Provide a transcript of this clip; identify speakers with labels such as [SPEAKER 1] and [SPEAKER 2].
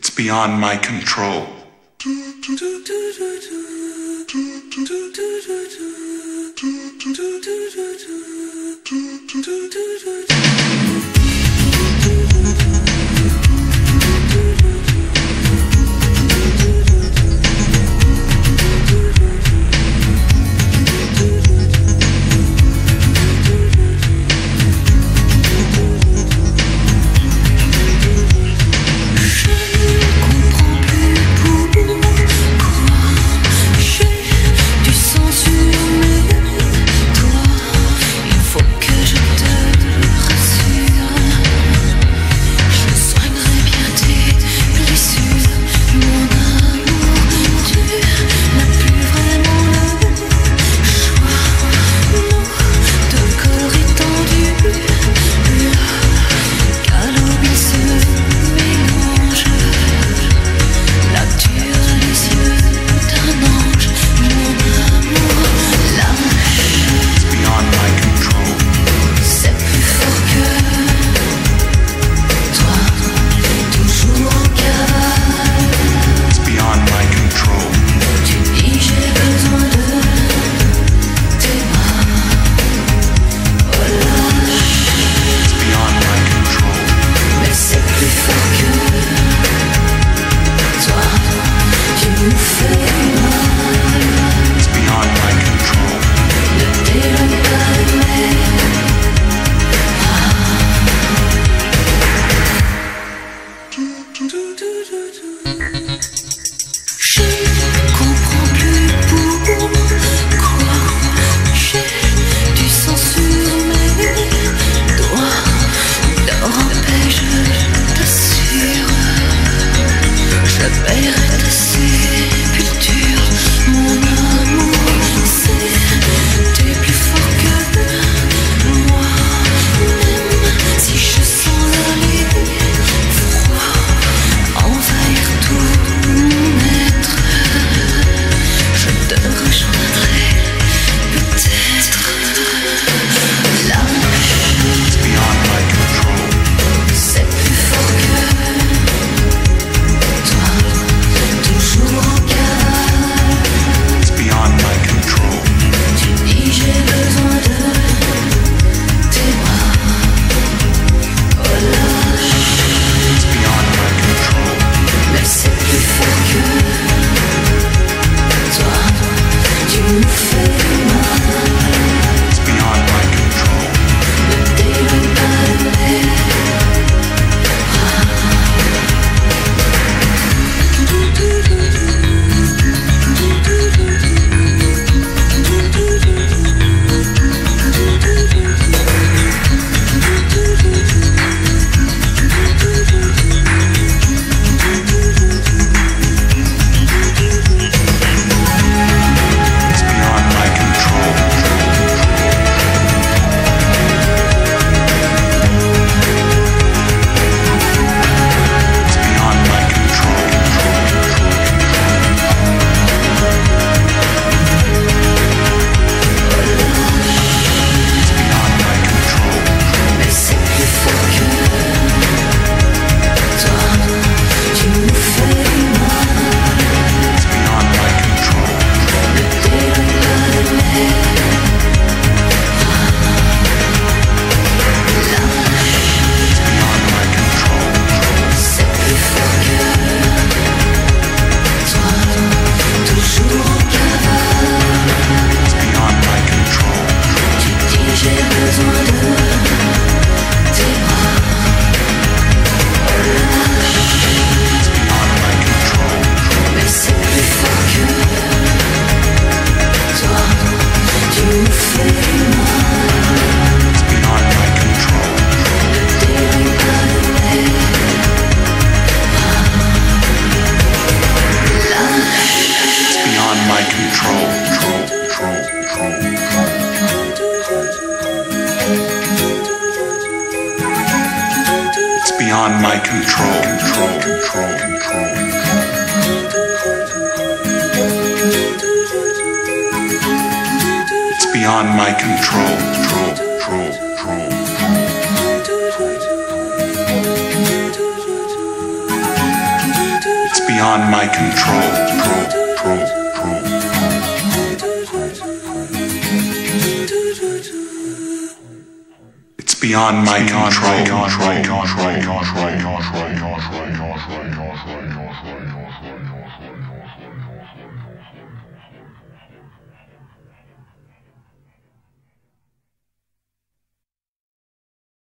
[SPEAKER 1] It's beyond my control. Beyond my control, control, control, control. It's beyond my control, control, control, control. It's beyond my control, control, control. beyond my control.